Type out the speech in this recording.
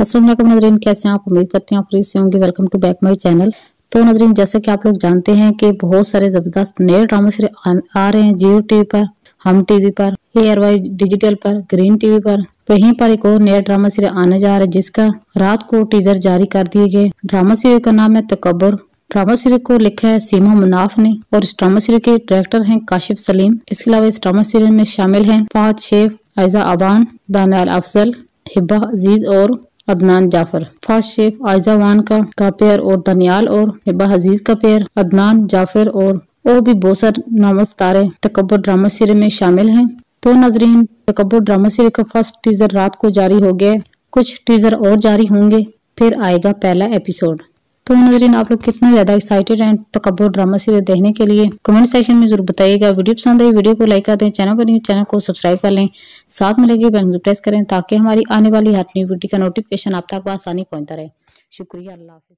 असलम नजरीन, कैसे आप? उम्मीद करते हैं फ्री से होंगे। Welcome to back my channel तो नजरीन, जैसे कि आप लोग जानते हैं कि बहुत सारे ज़बरदस्त नए ड्रामा से आ रहे हैं जियो टीवी पर हम टीवी पर एयर वाइज डिजिटल पर ग्रीन टीवी पर। वहीं पर एक और नया ड्रामा सीरियल आने जा रहा है, जिसका रात को टीजर जारी कर दिए गए। ड्रामा सीरियल का नाम है तकबर ड्रामा सीरियल को लिखा है सीमा मुनाफ ने और इस ड्रामा सीरियल के डायरेक्टर हैं काशिफ सलीम। इसके अलावा इस ड्रामा सीरियल में शामिल हैं फाद शेफ आयजा अबान दानियाल अफजल, हिब्बा अज़ीज़ और अदनान जाफ़र। फास्ट शेफ आयजावान का, का पेयर और दनियाल और हिबा हजीज का पेयर। अदनान जाफ़र और और भी बहुत सारे नामस तारे तकबर ड्रामा सीरे में शामिल हैं। तो नजरीन तकबर ड्रामा सीरे का फ़र्स्ट टीजर रात को जारी हो गया। कुछ टीजर और जारी होंगे फिर आएगा पहला एपिसोड। तो नजरिन आप लोग कितना ज़्यादा एक्साइटेड हैं तकबर ड्रामा सीरियल देखने के लिए? कमेंट सेक्शन में ज़रूर बताइएगा। वीडियो पसंद आई वीडियो को लाइक कर दें चैनल पर चैनल को सब्सक्राइब कर लें। साथ में लगे बेल प्रेस करें, ताकि हमारी आने वाली हर नई वीडियो का नोटिफिकेशन आप तक आसानी पहुँचता रहे। शुक्रिया, अल्लाह हाफिज।